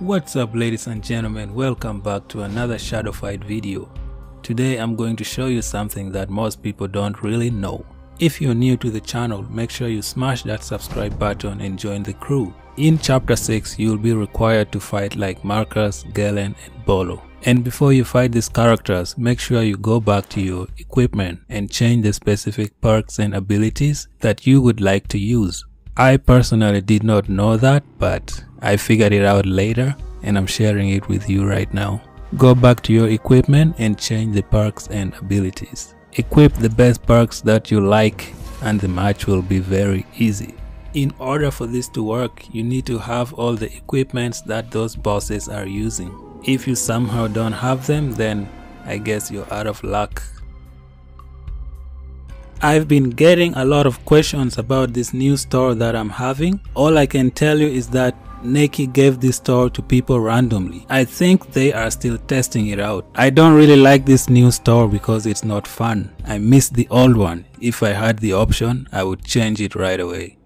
What's up ladies and gentlemen, welcome back to another Shadow Fight video. Today I'm going to show you something that most people don't really know. If you're new to the channel, make sure you smash that subscribe button and join the crew. In chapter 6, you'll be required to fight like Marcus, Galen and Bolo. And before you fight these characters, make sure you go back to your equipment and change the specific perks and abilities that you would like to use. I personally did not know that, but I figured it out later and I'm sharing it with you right now. Go back to your equipment and change the perks and abilities. Equip the best perks that you like and the match will be very easy. In order for this to work, you need to have all the equipments that those bosses are using. If you somehow don't have them, then I guess you're out of luck. I've been getting a lot of questions about this new store that I'm having. All I can tell you is that Nekki gave this store to people randomly. I think they are still testing it out. I don't really like this new store because it's not fun. I miss the old one. If I had the option, I would change it right away.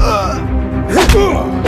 으아!